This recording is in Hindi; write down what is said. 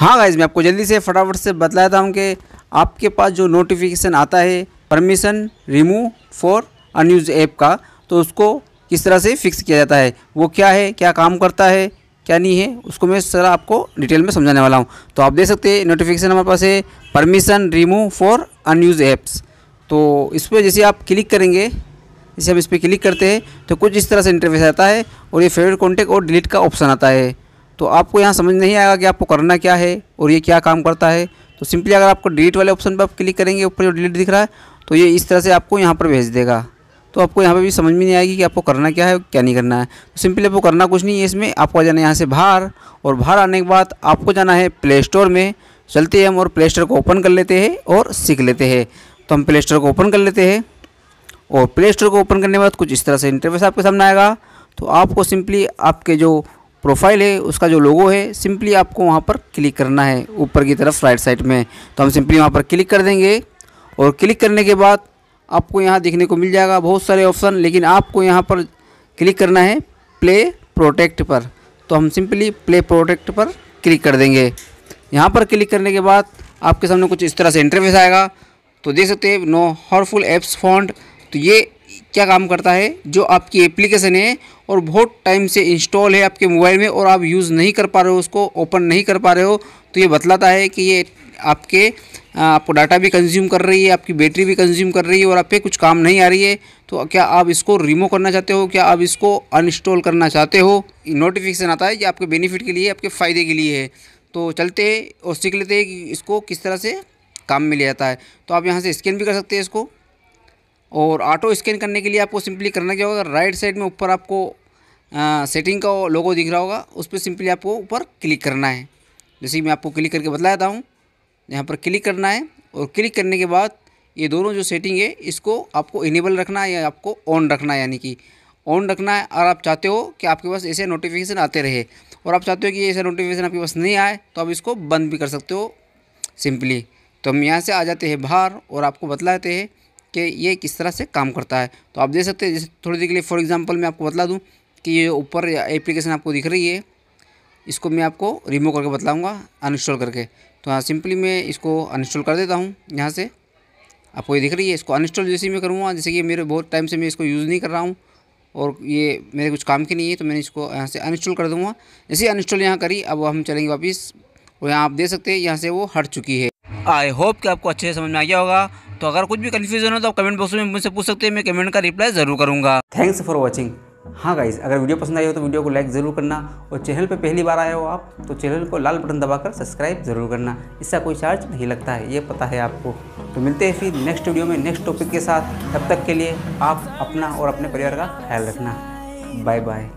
हाँ गाइज़ मैं आपको जल्दी से फटाफट से बतला देता हूँ कि आपके पास जो नोटिफिकेशन आता है permission remove for unused app का तो उसको किस तरह से फिक्स किया जाता है? वो क्या है? क्या काम करता है? क्या नहीं है? उसको मैं सर आपको डिटेल में समझाने वाला हूँ। तो आप देख सकते हैं नोटिफिकेशन हमारे पास है permission remove for unused apps तो इस पर जैसे आप क्लिक करेंगे, जैसे हम इस पर क्लिक करते हैं तो कुछ इस तरह से इंटरफेस आता है और ये फेवरेट कॉन्टेक्ट और डिलीट का ऑप्शन आता है। तो आपको यहाँ समझ नहीं आएगा कि आपको करना क्या है और ये क्या काम करता है। तो सिंपली अगर आपको डिलीट वाले ऑप्शन पर आप क्लिक करेंगे, ऊपर जो डिलीट दिख रहा है तो ये इस तरह से आपको यहाँ पर भेज देगा। तो आपको यहाँ पर भी समझ में नहीं आएगी कि आपको करना क्या है क्या नहीं करना है। तो सिंपली आपको करना कुछ नहीं है इसमें, आपको आ जाना है यहाँ से बाहर और बाहर आने के बाद आपको जाना है प्ले स्टोर में। चलते हैं हम और प्ले स्टोर को ओपन कर लेते हैं और सीख लेते हैं। तो हम प्ले स्टोर को ओपन कर लेते हैं और प्ले स्टोर को ओपन करने के बाद कुछ इस तरह से इंटरफेस आपके सामने आएगा। तो आपको सिंपली आपके जो प्रोफ़ाइल है, उसका जो लोगो है, सिंपली आपको वहाँ पर क्लिक करना है, ऊपर की तरफ़ राइट साइड में। तो हम सिंपली वहाँ पर क्लिक कर देंगे और क्लिक करने के बाद आपको यहाँ देखने को मिल जाएगा बहुत सारे ऑप्शन, लेकिन आपको यहाँ पर क्लिक करना है प्ले प्रोटेक्ट पर। तो हम सिंपली प्ले प्रोटेक्ट पर क्लिक कर देंगे। यहाँ पर क्लिक करने के बाद आपके सामने कुछ इस तरह से इंटरफेस आएगा। तो देख सकते हैं, नो हॉर्फुल एप्स फॉन्ट। तो ये क्या काम करता है, जो आपकी एप्लीकेशन है और बहुत टाइम से इंस्टॉल है आपके मोबाइल में और आप यूज़ नहीं कर पा रहे हो उसको ओपन नहीं कर पा रहे हो तो ये बतलाता है कि ये आपके आपको डाटा भी कंज्यूम कर रही है, आपकी बैटरी भी कंज्यूम कर रही है और आप पे कुछ काम नहीं आ रही है तो क्या आप इसको रिमूव करना चाहते हो? क्या आप इसको अनइंस्टॉल करना चाहते हो? नोटिफिकेशन आता है कि आपके बेनिफिट के लिए, आपके फ़ायदे के लिए है। तो चलते और सीख लेते हैं कि इसको किस तरह से काम में ले जाता है। तो आप यहाँ से स्कैन भी कर सकते हैं इसको। और ऑटो स्कैन करने के लिए आपको सिंपली करना क्या होगा? राइट साइड में ऊपर आपको आ, सेटिंग का लोगो दिख रहा होगा। उस पर सिंपली आपको ऊपर क्लिक करना है। जैसे मैं आपको क्लिक करके बतला देता हूँ। यहाँ पर क्लिक करना है और क्लिक करने के बाद ये दोनों जो सेटिंग है इसको आपको इनेबल रखना है या आपको ऑन रखना है यानी कि ऑन रखना है। और आप चाहते हो कि आपके पास ऐसे नोटिफिकेशन आते रहे और आप चाहते हो कि ऐसा नोटिफिकेशन आपके पास नहीं आए तो आप इसको बंद भी कर सकते हो सिंपली तो हम यहाँ से आ जाते हैं बाहर और आपको बतलाते हैं कि ये किस तरह से काम करता है। तो आप देख सकते हैं, जैसे थोड़ी देर के लिए फॉर एग्जांपल मैं आपको बतला दूँ कि ये ऊपर एप्लीकेशन आपको दिख रही है। इसको मैं आपको रिमूव करके बतलाऊँगा अनइंस्टॉल करके। तो हाँ सिंपली मैं इसको अनइंस्टॉल कर देता हूँ, यहाँ से। आपको ये दिख रही है, इसको अनइंस्टॉल जैसे मैं करूँगा, जैसे कि मेरे बहुत टाइम से मैं इसको यूज़ नहीं कर रहा हूँ, और ये मेरे कुछ काम की नहीं है तो मैंने इसको यहाँ से अनइंस्टॉल कर दूँगा। जैसे अनइंस्टॉल यहाँ करी, अब हम चलेंगे वापस, और यहाँ आप देख सकते हैं, यहाँ से वो हट चुकी है। आई होप कि आपको अच्छे से समझ में आ गया होगा। तो अगर कुछ भी कन्फ्यूज़न हो तो आप कमेंट बॉक्स में मुझसे पूछ सकते हैं मैं कमेंट का रिप्लाई ज़रूर करूँगा। थैंक्स फॉर वॉचिंग हाँ गाइज़ अगर वीडियो पसंद आई हो तो वीडियो को लाइक ज़रूर करना और चैनल पे पहली बार आए हो आप तो चैनल को लाल बटन दबाकर सब्सक्राइब ज़रूर करना। इसका कोई चार्ज नहीं लगता है ये पता है आपको। तो मिलते हैं फिर नेक्स्ट वीडियो में नेक्स्ट टॉपिक के साथ। तब तक के लिए आप अपना और अपने परिवार का ख्याल रखना। Bye bye